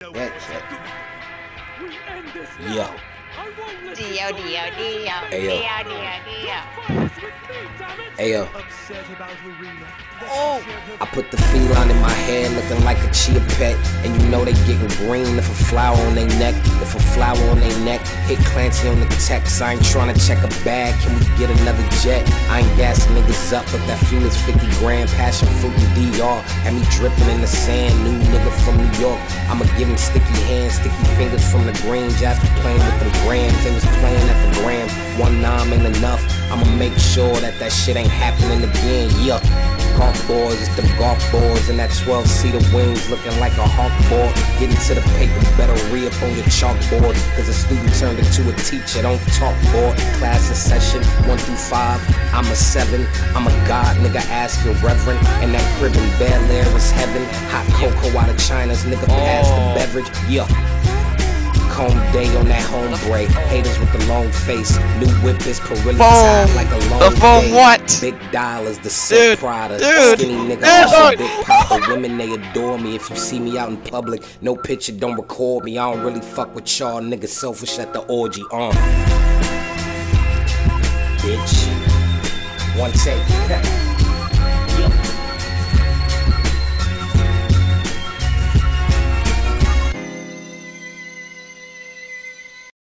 That shit. Yo. Dio, Dio, Dio. Ayo. Dio, Dio, Dio. Ayo. Oh. I put the feline in my head looking like a chia pet. And you know they getting green if a flower on their neck. If a flower on their neck, hit Clancy on the text. I ain't trying to check a bag. Can we get another jet? I ain't gassing up, but that fuel is 50 grand. Passion fruit and DR. Had me dripping in the sand. New nigga from New York. I'ma give him sticky hands, sticky fingers from the green. Just playing with them grams. They was playing at the gram. One nine ain't enough. I'ma make sure that that shit ain't happening again. Yeah. Golf boys, it's them golf boys and that 12 seater wings looking like a hawk board. Getting to the paper, better re up on your chalkboard. Cause a student turned into a teacher, don't talk board. Class in session, 1 through 5. I'm a 7, I'm a god, nigga, ask your reverend. And that crib in Bel Air is heaven. Hot cocoa out of China's, nigga, pass the Oh. beverage. Yeah. Comb day on that hombre. Haters with the long face. New whip is tied like a long The phone day. what? Big dollars, the sick dude, Skinny nigga, also big papa. Women, they adore me. If you see me out in public, no picture, don't record me. I don't really fuck with y'all niggas selfish at the orgy. Uh. Bitch. One take.